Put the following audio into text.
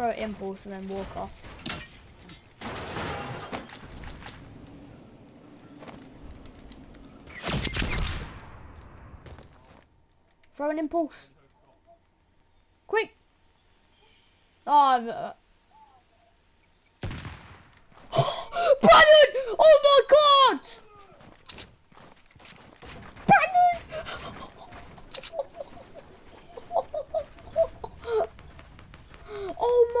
throw an impulse and then walk off. Throw an impulse. Quick! Oh, more.